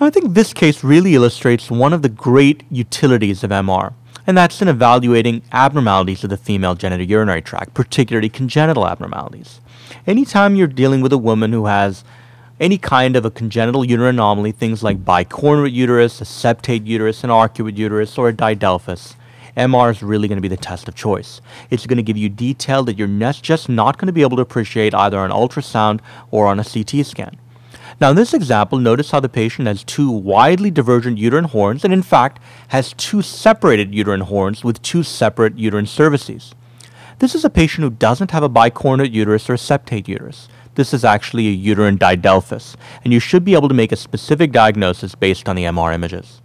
Now, I think this case really illustrates one of the great utilities of MR, and that's in evaluating abnormalities of the female genitourinary tract, particularly congenital abnormalities. Anytime you're dealing with a woman who has any kind of a congenital uterine anomaly, things like bicornuate uterus, a septate uterus, an arcuate uterus, or a didelphys, MR is really going to be the test of choice. It's going to give you detail that you're just not going to be able to appreciate either on ultrasound or on a CT scan. Now, in this example, notice how the patient has two widely divergent uterine horns and, in fact, has two separated uterine horns with two separate uterine cervices. This is a patient who doesn't have a bicornuate uterus or a septate uterus. This is actually a uterine didelphys, and you should be able to make a specific diagnosis based on the MR images.